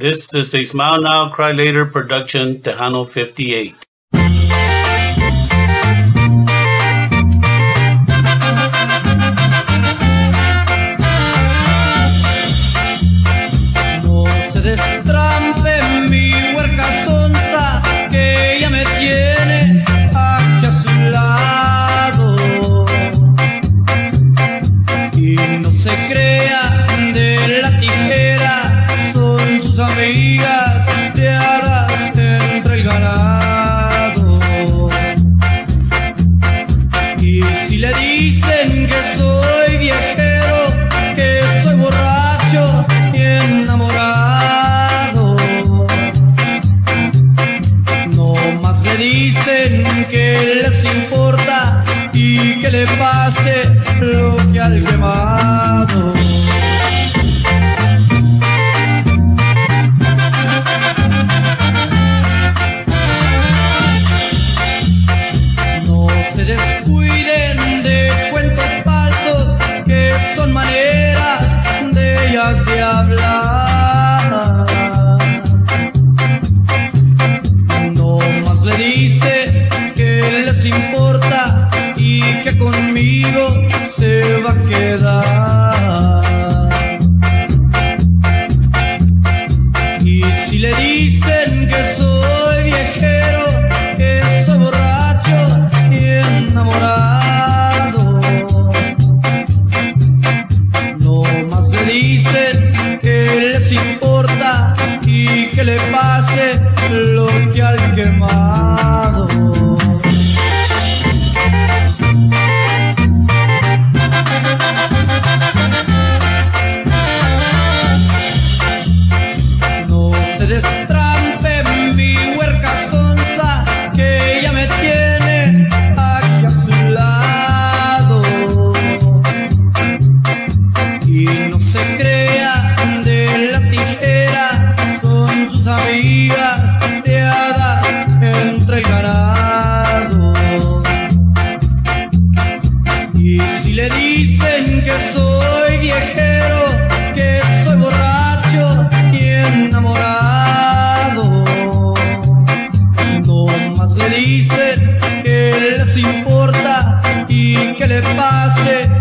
This is a Smile Now, Cry Later production, Tejano 58. Si le dicen que soy viajero, que soy borracho y enamorado, no más le dicen que les importa y que le pase lo que al quemado. Que y que conmigo se va a quedar. Y si le dicen que soy viajero, que soy borracho y enamorado, no más le dicen que les importa y que le pase lo que al quemado. Amigas criadas entre el ganado. Y si le dicen que soy viajero, que soy borracho y enamorado, no más le dicen que les importa y que le pase